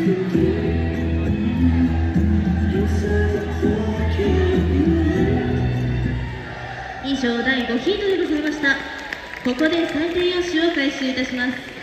以上第5ヒートでございました。ここで採点用紙を回収いたします。